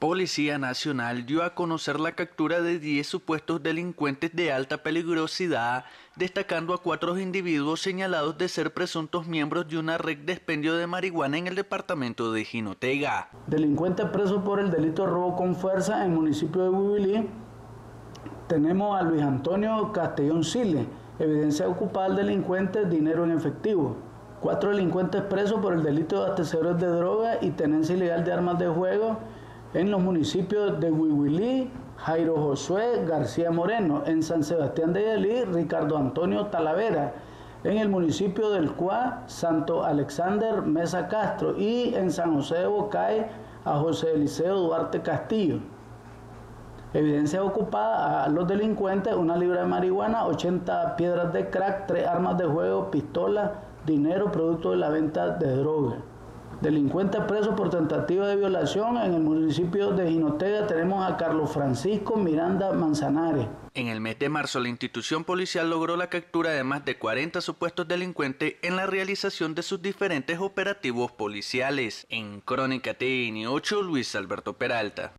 Policía Nacional dio a conocer la captura de 10 supuestos delincuentes de alta peligrosidad, destacando a cuatro individuos señalados de ser presuntos miembros de una red de expendio de marihuana en el departamento de Jinotega. Delincuente preso por el delito de robo con fuerza en el municipio de Huibilí. Tenemos a Luis Antonio Castellón Sile, evidencia ocupada del delincuente, dinero en efectivo. Cuatro delincuentes presos por el delito de abastecedores de droga y tenencia ilegal de armas de juego en los municipios de Huihuilí, Jairo Josué García Moreno, en San Sebastián de Yalí, Ricardo Antonio Talavera, en el municipio del Cuá, Santo Alexander Mesa Castro y en San José de Bocay a José Eliseo Duarte Castillo. Evidencia ocupada a los delincuentes, una libra de marihuana, 80 piedras de crack, tres armas de juego, pistola, dinero producto de la venta de droga. Delincuente preso por tentativa de violación en el municipio de Jinotega tenemos a Carlos Francisco Miranda Manzanares. En el mes de marzo, la institución policial logró la captura de más de 40 supuestos delincuentes en la realización de sus diferentes operativos policiales. En Crónica TN 8, Luis Alberto Peralta.